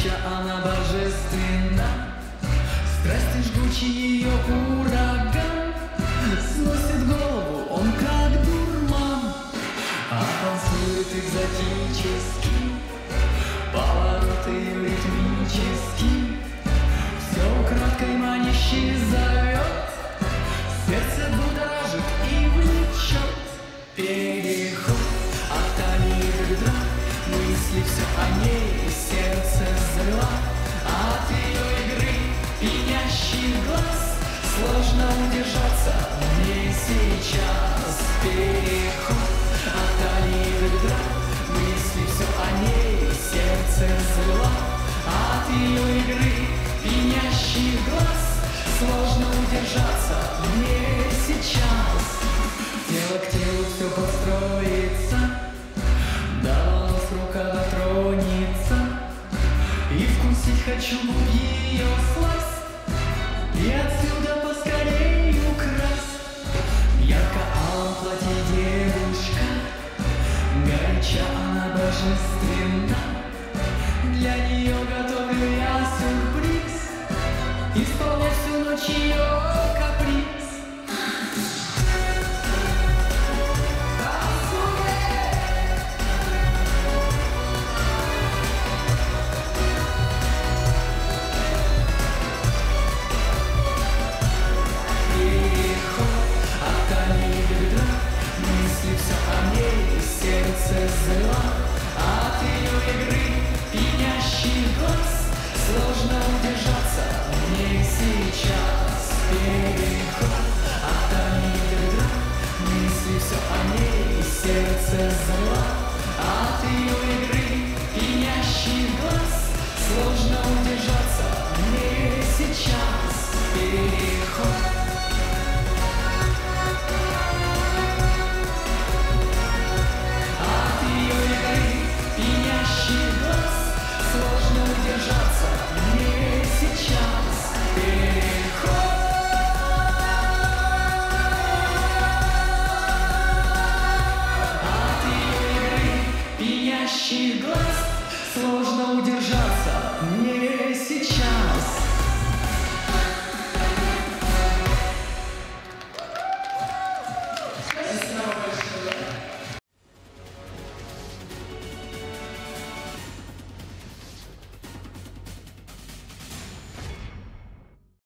Задача она божественна. Страсти жгучий ее ураган. Сносит голову он как дурман. А танцует экзотически. Повороты ритмически. Все украдкой манящий зовет Сердце будоражит и влечет Переход от Ани Мысли все о ней. Ее игры пьянящих глаз. Сложно удержаться мне сейчас. Тело к телу все подстроится До волос рука дотронется. И вкусить хочу ее сласть И отсюда поскорей украсть. Ярко-алом платье девушка Горяча она божественна. Для нее сюрприз Исполнять всю ночь ее каприз сердце зла От ее игры пьянящий глаз сердце зла От ее игры пьянящий глаз глаз Сложно удержаться мне сейчас